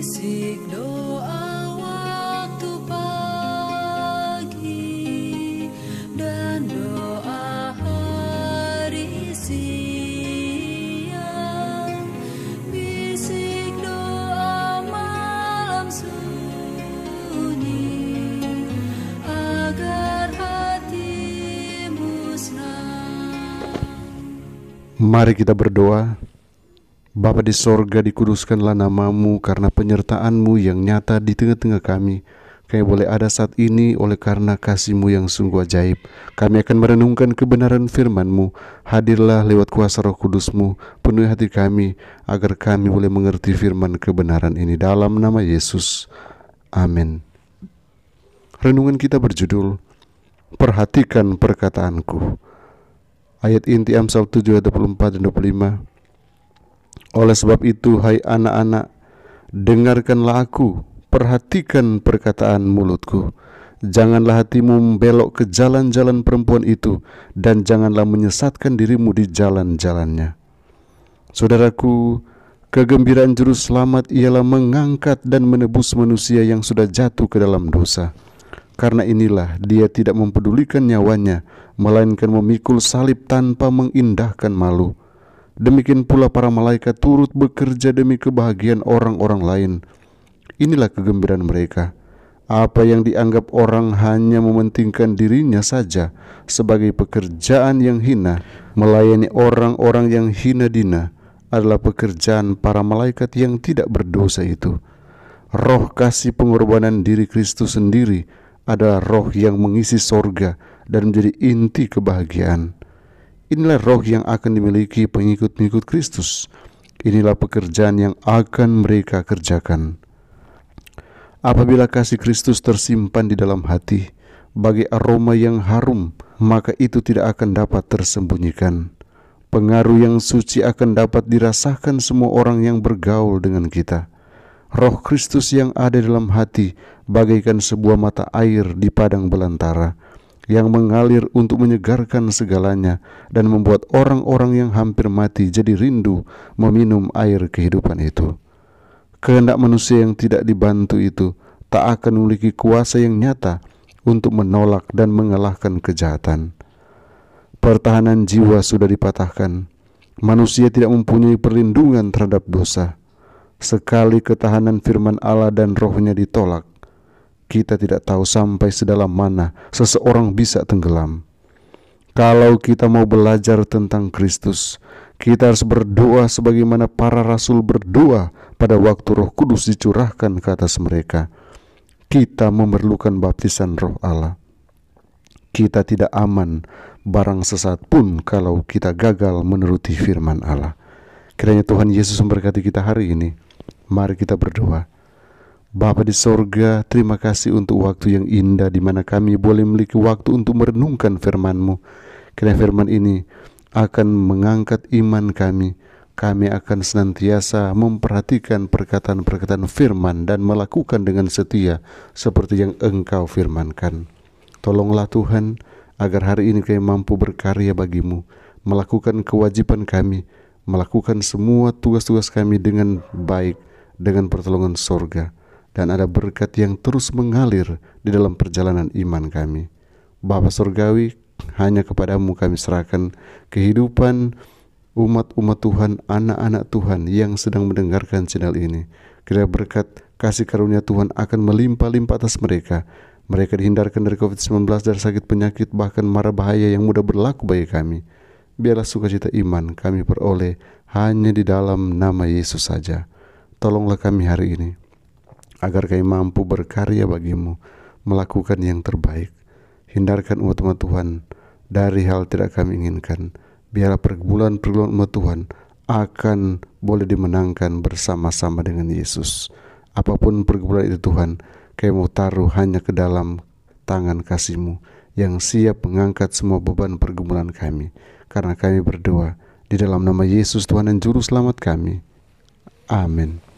Bisik doa waktu pagi dan doa hari siang Bisik doa malam sunyi agar hatimu senang Mari kita berdoa. Bapa di sorga dikuduskanlah namamu karena penyertaanmu yang nyata di tengah-tengah kami. Kami boleh ada saat ini oleh karena kasihmu yang sungguh ajaib. Kami akan merenungkan kebenaran firmanmu. Hadirlah lewat kuasa roh kudusmu. Penuhi hati kami agar kami boleh mengerti firman kebenaran ini. Dalam nama Yesus. Amin. Renungan kita berjudul Perhatikan perkataanku. Ayat inti Amsal 7 ayat 24 dan 25 oleh sebab itu, hai anak-anak, dengarkanlah aku, perhatikan perkataan mulutku. Janganlah hatimu membelok ke jalan-jalan perempuan itu, dan janganlah menyesatkan dirimu di jalan-jalannya. Saudaraku, kegembiraan juru selamat ialah mengangkat dan menebus manusia yang sudah jatuh ke dalam dosa. Karena inilah dia tidak mempedulikan nyawanya, melainkan memikul salib tanpa mengindahkan malu Demikian pula para malaikat turut bekerja demi kebahagiaan orang-orang lain. Inilah kegembiraan mereka. Apa yang dianggap orang hanya mementingkan dirinya saja sebagai pekerjaan yang hina, melayani orang-orang yang hina dina adalah pekerjaan para malaikat yang tidak berdosa itu. Roh kasih pengorbanan diri Kristus sendiri adalah roh yang mengisi sorga dan menjadi inti kebahagiaan. Inilah roh yang akan dimiliki pengikut-pengikut Kristus. Inilah pekerjaan yang akan mereka kerjakan. Apabila kasih Kristus tersimpan di dalam hati, bagi aroma yang harum, maka itu tidak akan dapat tersembunyikan. Pengaruh yang suci akan dapat dirasakan semua orang yang bergaul dengan kita. Roh Kristus yang ada dalam hati bagaikan sebuah mata air di padang belantara yang mengalir untuk menyegarkan segalanya dan membuat orang-orang yang hampir mati jadi rindu meminum air kehidupan itu. Kehendak manusia yang tidak dibantu itu tak akan memiliki kuasa yang nyata untuk menolak dan mengalahkan kejahatan. Pertahanan jiwa sudah dipatahkan. Manusia tidak mempunyai perlindungan terhadap dosa. Sekali ketahanan firman Allah dan rohnya ditolak, kita tidak tahu sampai sedalam mana seseorang bisa tenggelam. Kalau kita mau belajar tentang Kristus, kita harus berdoa sebagaimana para rasul berdoa pada waktu Roh Kudus dicurahkan ke atas mereka. Kita memerlukan baptisan Roh Allah. Kita tidak aman barang sesaat pun kalau kita gagal menuruti firman Allah. Kiranya Tuhan Yesus memberkati kita hari ini. Mari kita berdoa. Bapa di sorga, terima kasih untuk waktu yang indah di mana kami boleh memiliki waktu untuk merenungkan firman-Mu. Kiranya firman ini akan mengangkat iman kami. Kami akan senantiasa memperhatikan perkataan-perkataan firman dan melakukan dengan setia seperti yang Engkau firmankan. Tolonglah Tuhan agar hari ini kami mampu berkarya bagimu, melakukan kewajiban kami, melakukan semua tugas-tugas kami dengan baik, dengan pertolongan sorga dan ada berkat yang terus mengalir di dalam perjalanan iman kami. Bapa Surgawi, hanya kepadamu kami serahkan kehidupan umat-umat Tuhan, anak-anak Tuhan yang sedang mendengarkan channel ini. Kira berkat kasih karunia Tuhan akan melimpah-limpah atas mereka. Mereka dihindarkan dari COVID-19, dari sakit penyakit, bahkan mara bahaya yang mudah berlaku bagi kami. Biarlah sukacita iman kami peroleh hanya di dalam nama Yesus saja. Tolonglah kami hari ini agar kami mampu berkarya bagimu, melakukan yang terbaik. Hindarkan umat-umat Tuhan dari hal tidak kami inginkan. Biarlah pergumulan-pergumulan umat Tuhan akan boleh dimenangkan bersama-sama dengan Yesus. Apa pun pergumulan itu Tuhan, kami mau taruh hanya ke dalam tangan kasih-Mu yang siap mengangkat semua beban pergumulan kami. Karena kami berdoa di dalam nama Yesus Tuhan dan Juru Selamat kami. Amin.